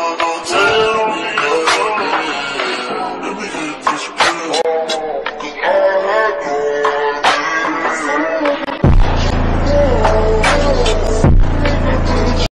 Oh.